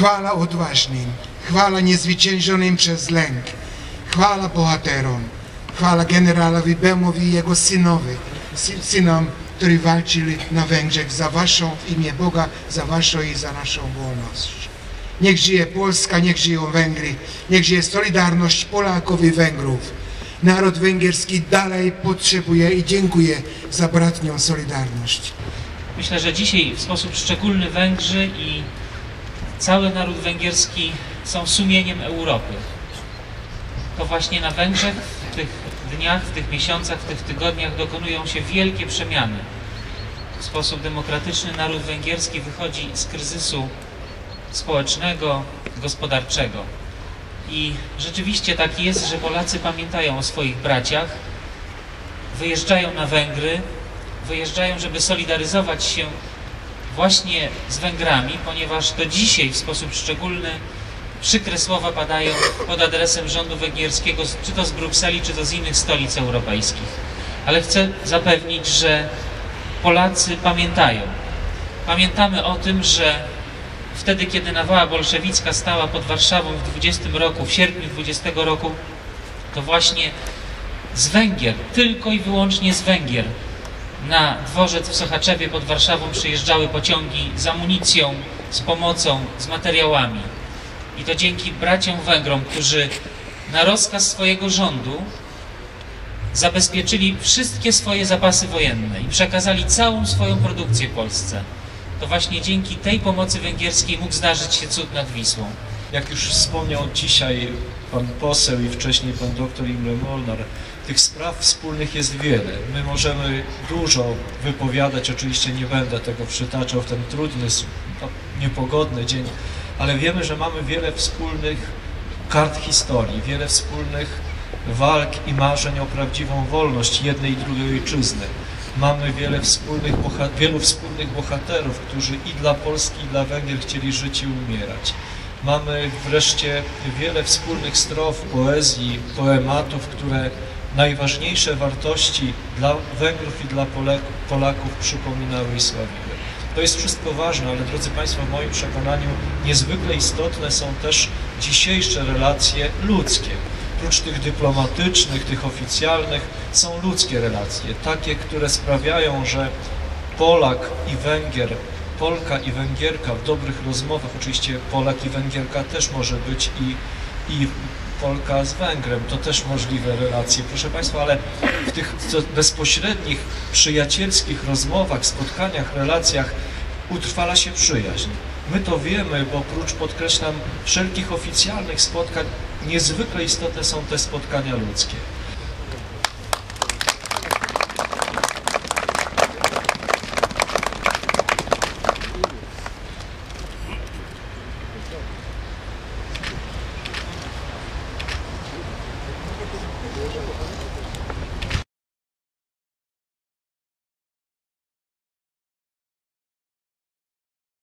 Chwala odważnym, chwala niezwyciężonym przez lęk, chwala bohaterom, chwala generalowi Bemowi i jego synowi, sy- synom, którzy walczyli na Węgrzech za waszą, w imię Boga, za waszą i za naszą wolność. Niech żyje Polska, niech żyją Węgry, niech żyje solidarność Polaków i Węgrów. Naród węgierski dalej potrzebuje i dziękuję za bratnią solidarność. Myślę, że dzisiaj w sposób szczególny Węgrzy i cały naród węgierski są sumieniem Europy. To właśnie na Węgrzech w tych dniach, w tych miesiącach, w tych tygodniach dokonują się wielkie przemiany. W sposób demokratyczny naród węgierski wychodzi z kryzysu społecznego, gospodarczego. I rzeczywiście tak jest, że Polacy pamiętają o swoich braciach, wyjeżdżają na Węgry, wyjeżdżają, żeby solidaryzować się właśnie z Węgrami, ponieważ to dzisiaj w sposób szczególny przykre słowa padają pod adresem rządu węgierskiego, czy to z Brukseli, czy to z innych stolic europejskich. Ale chcę zapewnić, że Polacy pamiętają. Pamiętamy o tym, że wtedy, kiedy nawała bolszewicka stała pod Warszawą w 20 roku, w sierpniu 20 roku, to właśnie z Węgier, tylko i wyłącznie z Węgier, na dworzec w Sochaczewie pod Warszawą przyjeżdżały pociągi z amunicją, z pomocą, z materiałami. I to dzięki braciom Węgrom, którzy na rozkaz swojego rządu zabezpieczyli wszystkie swoje zapasy wojenne i przekazali całą swoją produkcję Polsce. To właśnie dzięki tej pomocy węgierskiej mógł zdarzyć się cud nad Wisłą. Jak już wspomniał dzisiaj pan poseł i wcześniej pan doktor Imre Molnar, tych spraw wspólnych jest wiele. My możemy dużo wypowiadać, oczywiście nie będę tego przytaczał w ten trudny, no, niepogodny dzień, ale wiemy, że mamy wiele wspólnych kart historii, wiele wspólnych walk i marzeń o prawdziwą wolność jednej i drugiej ojczyzny. Mamy wiele wspólnych wielu wspólnych bohaterów, którzy i dla Polski, i dla Węgier chcieli żyć i umierać. Mamy wreszcie wiele wspólnych strof poezji, poematów, które najważniejsze wartości dla Węgrów i dla Polaków przypominały i sławiły. To jest wszystko ważne, ale drodzy Państwo, w moim przekonaniu niezwykle istotne są też dzisiejsze relacje ludzkie. Prócz tych dyplomatycznych, tych oficjalnych, są ludzkie relacje, takie, które sprawiają, że Polak i Węgier, Polka i Węgierka w dobrych rozmowach, oczywiście Polak i Węgierka też może być i, i Polka z Węgrem, to też możliwe relacje, proszę Państwa, ale w tych bezpośrednich, przyjacielskich rozmowach, spotkaniach, relacjach utrwala się przyjaźń. My to wiemy, bo prócz, podkreślam, wszelkich oficjalnych spotkań, niezwykle istotne są te spotkania ludzkie.